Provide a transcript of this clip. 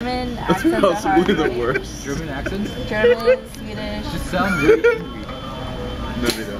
German That's accents are possibly the worst. German accents German, Swedish. just sound really angry. No, they don't.